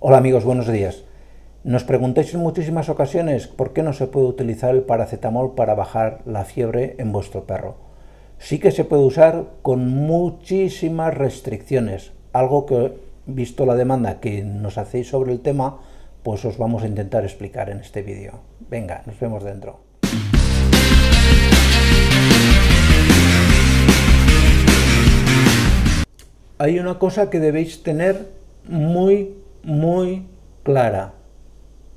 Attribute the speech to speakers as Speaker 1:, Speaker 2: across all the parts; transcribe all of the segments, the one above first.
Speaker 1: Hola amigos, buenos días. Nos preguntáis en muchísimas ocasiones por qué no se puede utilizar el paracetamol para bajar la fiebre en vuestro perro. Sí que se puede usar con muchísimas restricciones, algo que, visto la demanda que nos hacéis sobre el tema, pues os vamos a intentar explicar en este vídeo. Venga, nos vemos dentro. Hay una cosa que debéis tener muy muy clara.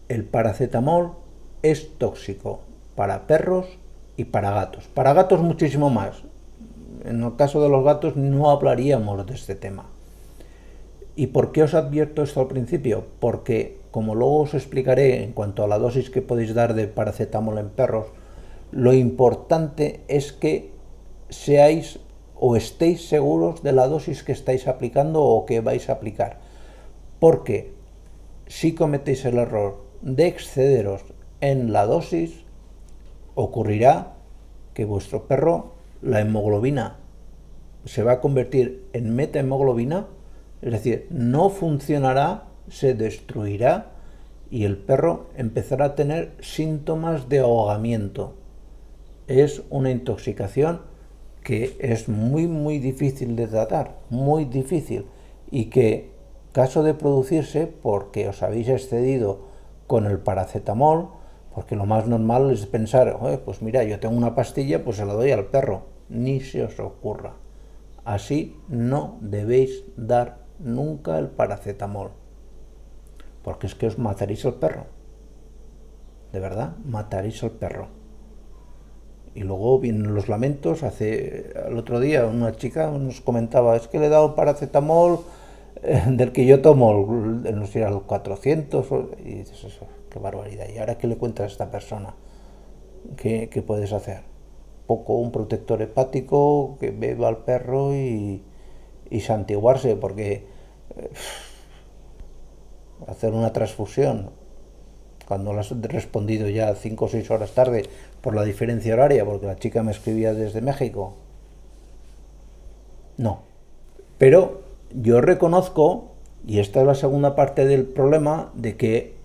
Speaker 1: El paracetamol es tóxico para perros y para gatos. Para gatos muchísimo más. En el caso de los gatos no hablaríamos de este tema. ¿Y por qué os advierto esto al principio? Porque, como luego os explicaré en cuanto a la dosis que podéis dar de paracetamol en perros, lo importante es que seáis o estéis seguros de la dosis que estáis aplicando o que vais a aplicar porque si cometéis el error de excederos en la dosis, ocurrirá que vuestro perro, la hemoglobina, se va a convertir en metahemoglobina, es decir, no funcionará, se destruirá y el perro empezará a tener síntomas de ahogamiento. Es una intoxicación que es muy muy difícil de tratar, muy difícil y que Caso de producirse porque os habéis excedido con el paracetamol, porque lo más normal es pensar, pues mira, yo tengo una pastilla, pues se la doy al perro. Ni se os ocurra. Así no debéis dar nunca el paracetamol. Porque es que os mataréis al perro. De verdad, mataréis al perro. Y luego vienen los lamentos. Hace el otro día una chica nos comentaba, es que le he dado paracetamol del que yo tomo, no sé, los 400, y dices eso, qué barbaridad. ¿Y ahora qué le cuentas a esta persona? ¿Qué, puedes hacer? Poco, un protector hepático que beba al perro y, y santiguarse, porque eh, hacer una transfusión cuando lo has respondido ya cinco o seis horas tarde por la diferencia horaria, porque la chica me escribía desde México. No. Pero yo reconozco, y esta es la segunda parte del problema, de que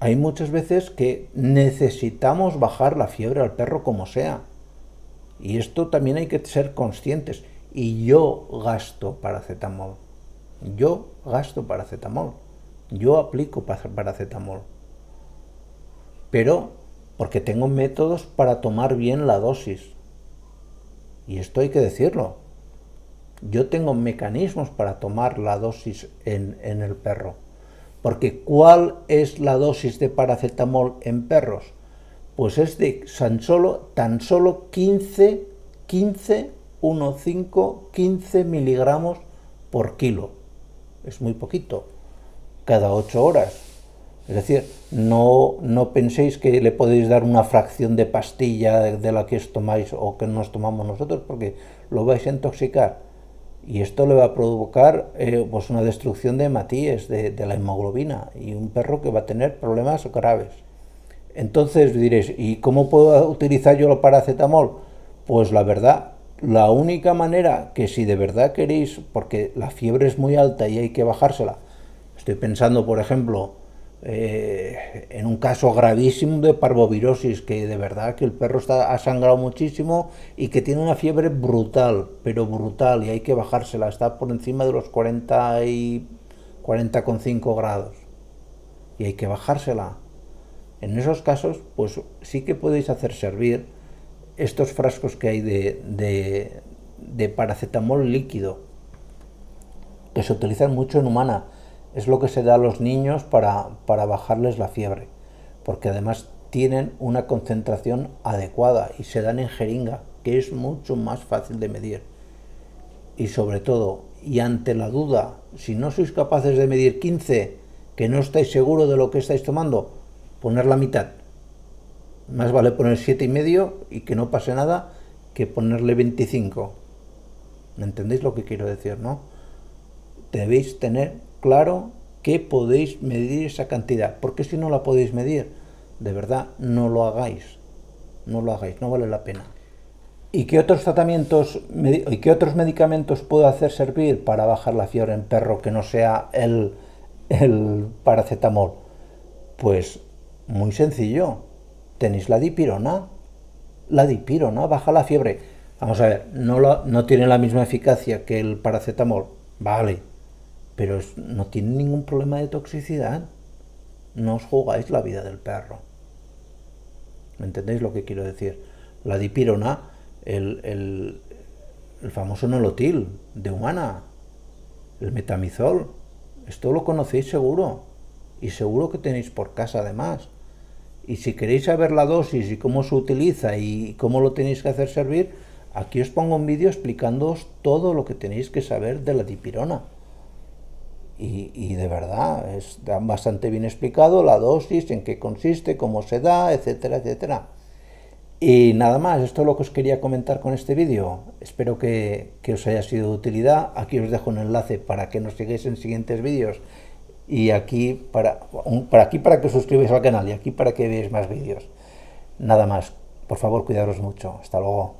Speaker 1: hay muchas veces que necesitamos bajar la fiebre al perro como sea. Y esto también hay que ser conscientes. Y yo gasto paracetamol. Yo gasto paracetamol. Yo aplico paracetamol. Pero porque tengo métodos para tomar bien la dosis. Y esto hay que decirlo yo tengo mecanismos para tomar la dosis en, el perro. Porque ¿cuál es la dosis de paracetamol en perros? Pues es de tan solo, tan solo 15, 15, 1,5, 15 miligramos por kilo. Es muy poquito, cada 8 horas. Es decir, no, no penséis que le podéis dar una fracción de pastilla de, la que os tomáis o que nos tomamos nosotros, porque lo vais a intoxicar y esto le va a provocar eh, pues una destrucción de hematíes, de, la hemoglobina, y un perro que va a tener problemas graves. Entonces diréis, ¿y cómo puedo utilizar yo el paracetamol? Pues la verdad, la única manera que si de verdad queréis, porque la fiebre es muy alta y hay que bajársela, estoy pensando, por ejemplo, eh, en un caso gravísimo de parvovirosis, que de verdad que el perro está, ha sangrado muchísimo y que tiene una fiebre brutal, pero brutal, y hay que bajársela, está por encima de los 40 y 40,5 grados, y hay que bajársela. En esos casos, pues sí que podéis hacer servir estos frascos que hay de, de, de paracetamol líquido, que se utilizan mucho en humana, es lo que se da a los niños para, bajarles la fiebre, porque además tienen una concentración adecuada y se dan en jeringa, que es mucho más fácil de medir. Y sobre todo, y ante la duda, si no sois capaces de medir 15, que no estáis seguros de lo que estáis tomando, poner la mitad. Más vale poner siete y medio y que no pase nada que ponerle 25. ¿Me entendéis lo que quiero decir, no? Debéis tener claro que podéis medir esa cantidad, porque si no la podéis medir, de verdad, no lo hagáis, no lo hagáis, no vale la pena. ¿Y qué otros tratamientos y qué otros medicamentos puedo hacer servir para bajar la fiebre en perro que no sea el, el paracetamol? Pues muy sencillo. Tenéis la dipirona. La dipirona baja la fiebre. Vamos a ver, no, no tiene la misma eficacia que el paracetamol. Vale, pero no tiene ningún problema de toxicidad. No os jugáis la vida del perro. ¿Me entendéis lo que quiero decir? La dipirona, el, el, famoso nolotil de humana, el metamizol, esto lo conocéis seguro y seguro que tenéis por casa además. Y si queréis saber la dosis y cómo se utiliza y cómo lo tenéis que hacer servir, aquí os pongo un vídeo explicándoos todo lo que tenéis que saber de la dipirona. Y, de verdad, está bastante bien explicado la dosis, en qué consiste, cómo se da, etcétera, etcétera. Y nada más, esto es lo que os quería comentar con este vídeo. Espero que, os haya sido de utilidad. Aquí os dejo un enlace para que nos sigáis en siguientes vídeos. Y aquí para, para aquí para que os suscribáis al canal y aquí para que veáis más vídeos. Nada más. Por favor, cuidaros mucho. Hasta luego.